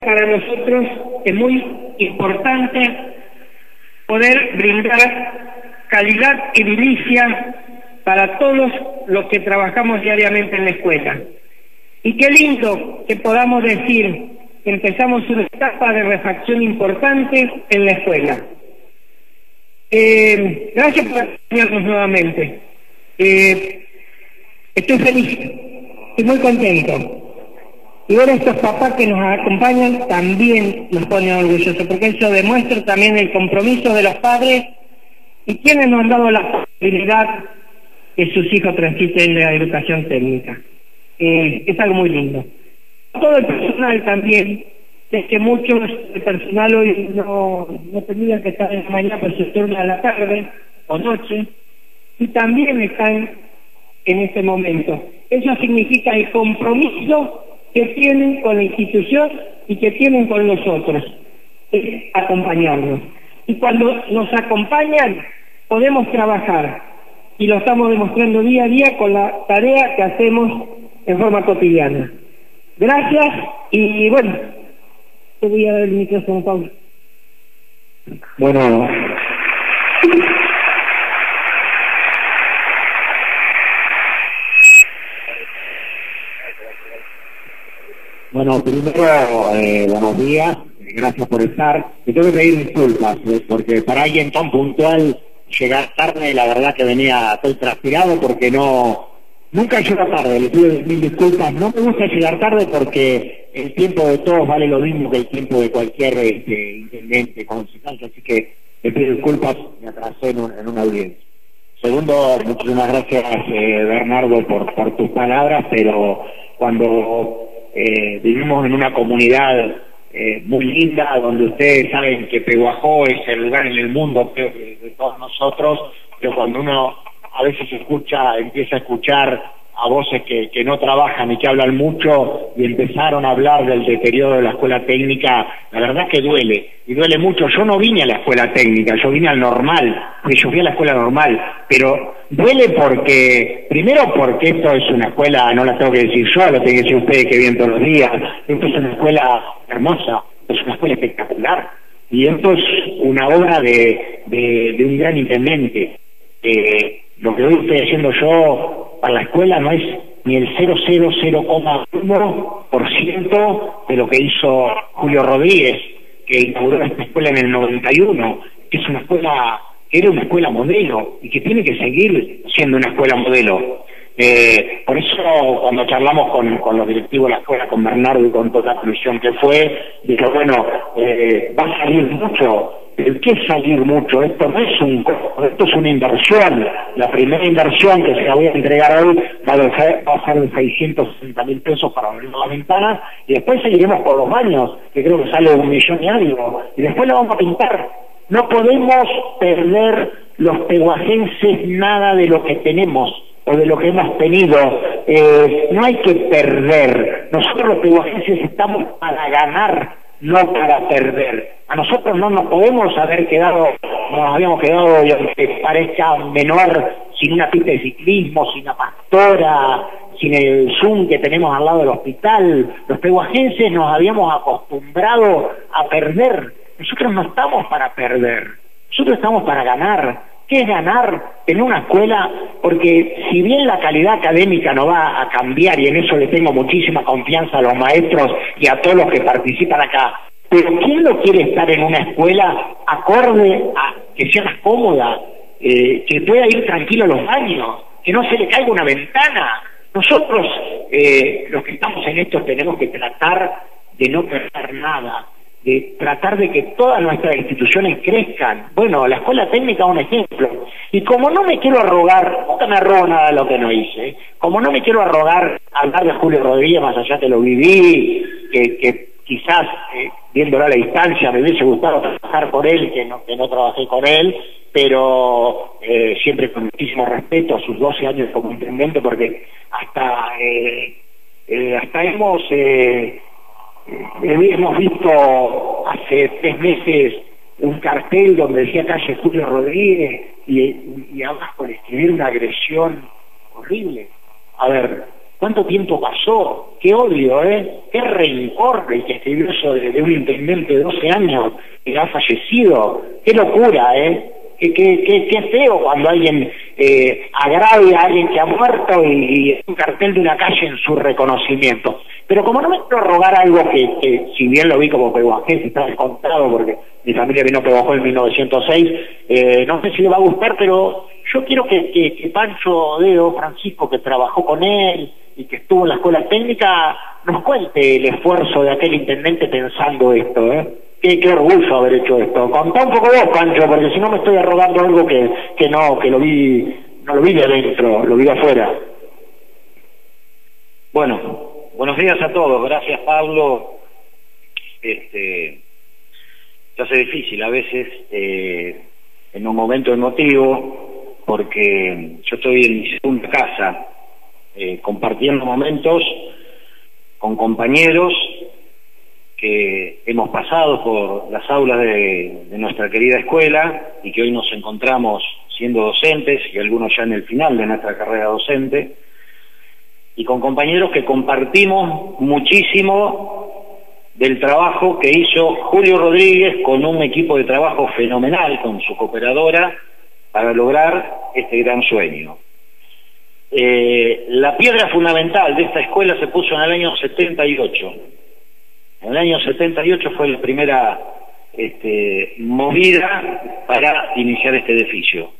para nosotros es muy importante poder brindar calidad edilicia para todos los que trabajamos diariamente en la escuela. Y qué lindo que podamos decir que empezamos una etapa de refacción importante en la escuela. Eh, gracias por acompañarnos nuevamente. Eh, estoy feliz, estoy muy contento. Y ver a estos papás que nos acompañan también nos pone orgullosos, porque eso demuestra también el compromiso de los padres y quienes nos han dado la posibilidad que sus hijos transiten la educación técnica. Eh, es algo muy lindo. Todo el personal también, es que muchos del personal hoy no, no que estar en la mañana, pero se turna a la tarde o noche, y también están en este momento. Eso significa el compromiso que tienen con la institución y que tienen con nosotros, es acompañarnos. Y cuando nos acompañan, podemos trabajar. Y lo estamos demostrando día a día con la tarea que hacemos en forma cotidiana. Gracias y bueno, te voy a dar el micrófono, Pablo. Bueno, Bueno, primero, eh, buenos días, gracias por estar. Me tengo que pedir disculpas, eh, porque para alguien tan puntual llegar tarde, la verdad que venía, estoy transpirado porque no, nunca llego tarde, le pido mil disculpas. No me gusta llegar tarde porque el tiempo de todos vale lo mismo que el tiempo de cualquier este, intendente, concejal, así que le pido disculpas, me atrasé en, en una audiencia. Segundo, muchísimas gracias eh, Bernardo por tus palabras, pero cuando eh, vivimos en una comunidad eh, muy linda, donde ustedes saben que Peguajó es el lugar en el mundo que de todos nosotros, pero cuando uno a veces escucha, empieza a escuchar a voces que, que, no trabajan y que hablan mucho y empezaron a hablar del deterioro de la escuela técnica, la verdad que duele, y duele mucho. Yo no vine a la escuela técnica, yo vine al normal, yo fui a la escuela normal, pero duele porque, primero porque esto es una escuela, no la tengo que decir yo, lo tienen que decir ustedes que vienen todos los días, esto es una escuela hermosa, es una escuela espectacular, y esto es una obra de, de, de un gran intendente. Eh, lo que hoy estoy haciendo yo para la escuela no es ni el 0,0,1% de lo que hizo Julio Rodríguez, que inauguró esta escuela en el 91, que es una escuela, era una escuela modelo y que tiene que seguir siendo una escuela modelo. Eh, por eso cuando charlamos con, con, los directivos de la escuela, con Bernardo y con toda la comisión que fue, dije, bueno, eh, va a salir mucho ¿El qué salir mucho? Esto no es un esto es una inversión. La primera inversión que se la voy a entregar hoy va a, ser de 660 mil pesos para abrir la ventana y después seguiremos por los baños, que creo que sale un millón y algo, y después la vamos a pintar. No podemos perder los peguajenses nada de lo que tenemos o de lo que hemos tenido. Eh, no hay que perder. Nosotros los peguajenses estamos para ganar no para perder. A nosotros no nos podemos haber quedado, nos habíamos quedado, aunque parezca menor, sin una pista de ciclismo, sin la pastora, sin el Zoom que tenemos al lado del hospital. Los peguajenses nos habíamos acostumbrado a perder. Nosotros no estamos para perder, nosotros estamos para ganar. ¿Qué es ganar en una escuela? Porque si bien la calidad académica no va a cambiar, y en eso le tengo muchísima confianza a los maestros y a todos los que participan acá, pero ¿quién no quiere estar en una escuela acorde a que sea más cómoda, eh, que pueda ir tranquilo a los baños, que no se le caiga una ventana? Nosotros, eh, los que estamos en esto, tenemos que tratar de no perder nada de tratar de que todas nuestras instituciones crezcan. Bueno, la escuela técnica es un ejemplo. Y como no me quiero arrogar, nunca me arrogo nada de lo que no hice, como no me quiero arrogar hablar de Julio Rodríguez más allá que lo viví, que, quizás eh, viéndolo a la distancia me hubiese gustado trabajar por él, que no, que no trabajé con él, pero eh, siempre con muchísimo respeto a sus 12 años como intendente, porque hasta, eh, eh hasta hemos... Hemos visto hace tres meses un cartel donde decía calle Julio Rodríguez y, y abajo le escribir una agresión horrible. A ver, ¿Cuánto tiempo pasó? ¡Qué odio, eh! ¡Qué rencor el que escribió eso de, un intendente de 12 años que ha fallecido! ¡Qué locura, eh! Qué, qué, qué, feo cuando alguien eh, agravia a alguien que ha muerto y, y, un cartel de una calle en su reconocimiento. Pero como no me quiero rogar algo que, si bien lo vi como peguajés, está descontado porque mi familia vino a en 1906, eh, no sé si le va a gustar, pero yo quiero que, que, Pancho Deo, Francisco, que trabajó con él y que estuvo en la escuela técnica, nos cuente el esfuerzo de aquel intendente pensando esto, ¿eh? Qué, qué, orgullo haber hecho esto. Contá un poco vos, Pancho, porque si no me estoy arrogando algo que, que no, que lo vi, no lo vi de adentro, lo vi de afuera. Bueno, buenos días a todos. Gracias, Pablo. Este, se hace difícil a veces, eh, en un momento emotivo, porque yo estoy en mi segunda casa, eh, compartiendo momentos con compañeros que hemos pasado por las aulas de, nuestra querida escuela y que hoy nos encontramos siendo docentes y algunos ya en el final de nuestra carrera docente, y con compañeros que compartimos muchísimo del trabajo que hizo Julio Rodríguez con un equipo de trabajo fenomenal, con su cooperadora, para lograr este gran sueño. Eh, la piedra fundamental de esta escuela se puso en el año 78 en el año 78 fue la primera este, movida para iniciar este edificio.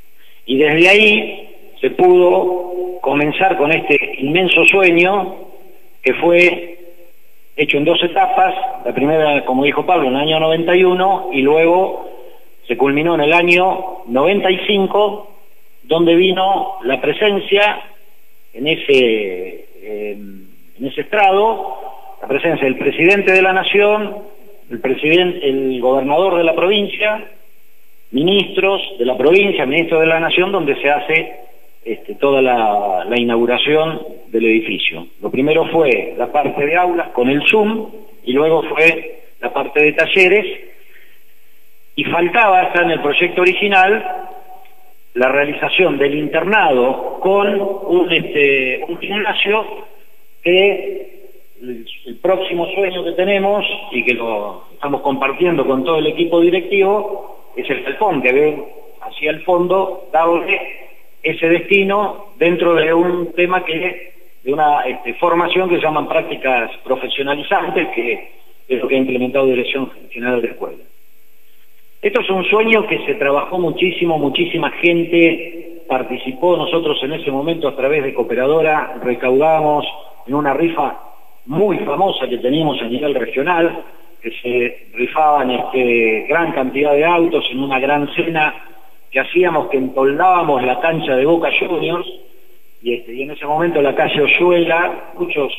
Y desde ahí se pudo comenzar con este inmenso sueño que fue hecho en dos etapas, la primera, como dijo Pablo, en el año 91 y luego se culminó en el año 95, donde vino la presencia en ese, en ese estrado la presencia del presidente de la nación, el el gobernador de la provincia, ministros de la provincia, ministros de la nación, donde se hace este, toda la, inauguración del edificio. Lo primero fue la parte de aulas con el Zoom y luego fue la parte de talleres y faltaba hasta en el proyecto original la realización del internado con un, este, gimnasio que el, próximo sueño que tenemos y que lo estamos compartiendo con todo el equipo directivo es el Falcón, que ve hacia el fondo darle ese destino dentro de un tema que de una este, formación que se llaman prácticas profesionalizantes, que es lo que ha implementado Dirección General de la Escuela. Esto es un sueño que se trabajó muchísimo, muchísima gente participó, nosotros en ese momento a través de Cooperadora recaudamos en una rifa muy famosa que teníamos a nivel regional, que se rifaban este, gran cantidad de autos en una gran cena que hacíamos que entoldábamos la cancha de Boca Juniors y, este, y en ese momento la calle Oyuela, muchos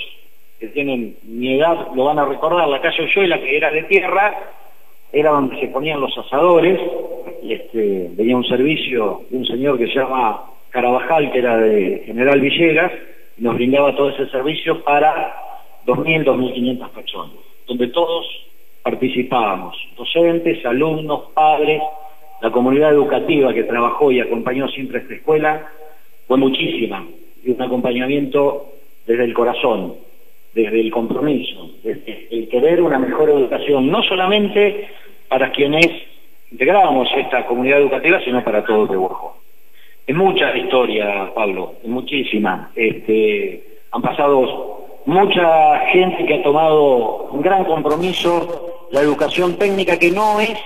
que tienen mi edad lo van a recordar, la calle Oyuela que era de tierra, era donde se ponían los asadores y este, venía un servicio de un señor que se llama Carabajal, que era de General Villegas, y nos brindaba todo ese servicio para 2.000, 2.500 personas, donde todos participábamos, docentes, alumnos, padres, la comunidad educativa que trabajó y acompañó siempre esta escuela, fue muchísima, y un acompañamiento desde el corazón, desde el compromiso, desde el querer una mejor educación, no solamente para quienes integrábamos esta comunidad educativa, sino para todo el Tehuajo. Es mucha historia, Pablo, es muchísima. Este, han pasado mucha gente que ha tomado un gran compromiso, la educación técnica que no es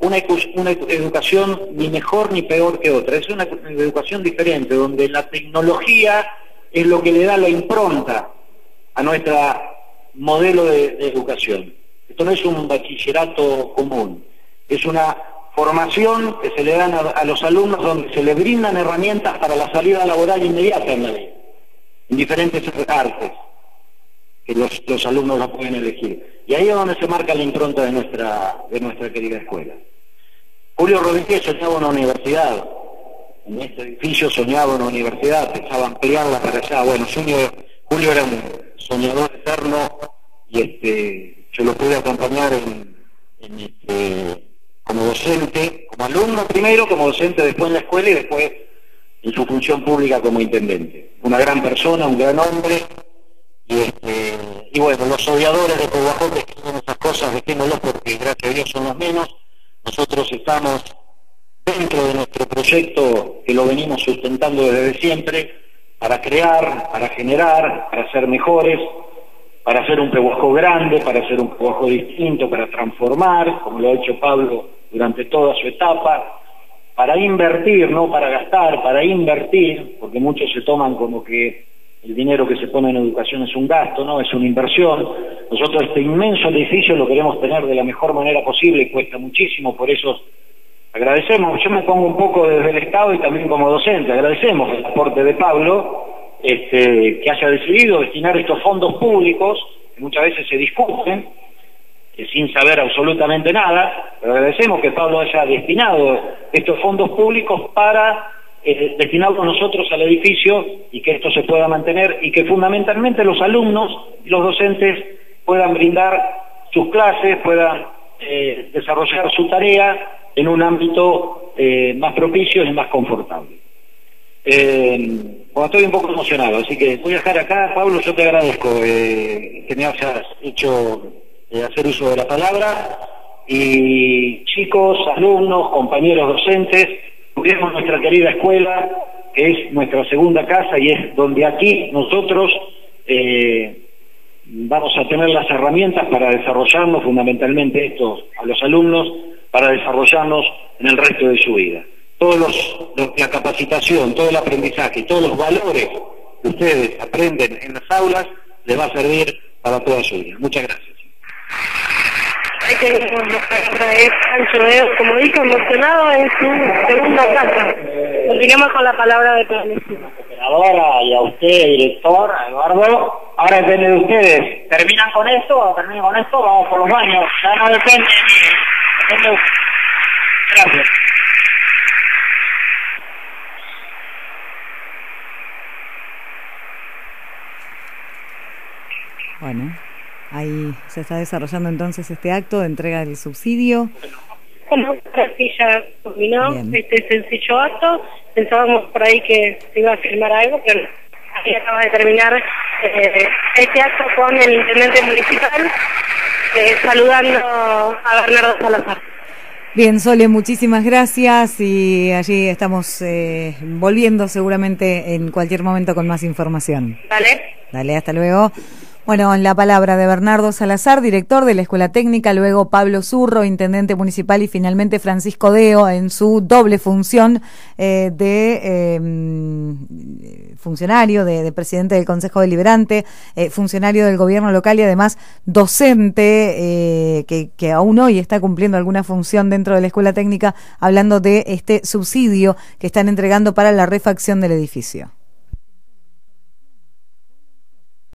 una, educación ni mejor ni peor que otra, es una educación diferente, donde la tecnología es lo que le da la impronta a nuestro modelo de, educación. Esto no es un bachillerato común, es una formación que se le dan a, los alumnos donde se les brindan herramientas para la salida laboral inmediata en la vida, en diferentes artes los, alumnos la pueden elegir. Y ahí es donde se marca la impronta de nuestra, de nuestra querida escuela. Julio Rodríguez soñaba una universidad. En este edificio soñaba una universidad, pensaba ampliarla para allá. Bueno, Julio, Julio era un soñador eterno y este, yo lo pude acompañar en, este, como docente, como alumno primero, como docente después en la escuela y después en su función pública como intendente. Una gran persona, un gran hombre, Y, este, bueno, los odiadores de Pehuajó que esas cosas, dejémoslos porque gracias a Dios son los menos. Nosotros estamos dentro de nuestro proyecto que lo venimos sustentando desde siempre para crear, para generar, para ser mejores, para hacer un Pehuajó grande, para hacer un Pehuajó distinto, para transformar, como lo ha hecho Pablo durante toda su etapa, para invertir, no para gastar, para invertir, porque muchos se toman como que el dinero que se pone en educación es un gasto, no, es una inversión. Nosotros este inmenso edificio lo queremos tener de la mejor manera posible, y cuesta muchísimo, por eso agradecemos, yo me pongo un poco desde el Estado y también como docente, agradecemos el aporte de Pablo, este, que haya decidido destinar estos fondos públicos, que muchas veces se discuten, sin saber absolutamente nada, pero agradecemos que Pablo haya destinado estos fondos públicos para eh, nosotros al edificio y que esto se pueda mantener y que fundamentalmente los alumnos y los docentes puedan brindar sus clases, puedan eh, desarrollar su tarea en un ámbito eh, más propicio y más confortable. bueno, estoy un poco emocionado, así que voy a dejar acá. Pablo, yo te agradezco que me hayas hecho hacer uso de la palabra y chicos, alumnos, compañeros docentes, Cuidemos nuestra querida escuela, que es nuestra segunda casa y es donde aquí nosotros eh, vamos a tener las herramientas para desarrollarnos, fundamentalmente esto a los alumnos, para desarrollarnos en el resto de su vida. Todos los, la capacitación, todo el aprendizaje, todos los valores que ustedes aprenden en las aulas les va a servir para toda su vida. Muchas gracias como dijo, emocionado en su segunda casa. Continuamos con la palabra de planificación. y a usted, director, Eduardo. Ahora depende de ustedes. ¿Terminan con esto o terminan con esto? Vamos por los baños. Ya no depende de mí. Gracias. Bueno. Ahí se está desarrollando entonces este acto de entrega del subsidio. Bueno, así ya terminó este sencillo acto. Pensábamos por ahí que se iba a firmar algo, pero ahí acaba de terminar eh, este acto con el intendente municipal eh, saludando a Bernardo Salazar. Bien, Sole, muchísimas gracias y allí estamos eh, volviendo seguramente en cualquier momento con más información. Dale. Dale, hasta luego. Bueno, la palabra de Bernardo Salazar, director de la Escuela Técnica, luego Pablo Zurro, intendente municipal y finalmente Francisco Deo en su doble función eh, de em, funcionario, de, presidente del Consejo Deliberante, eh, funcionario del gobierno local y además docente eh, que, que aún hoy está cumpliendo alguna función dentro de la Escuela Técnica, hablando de este subsidio que están entregando para la refacción del edificio.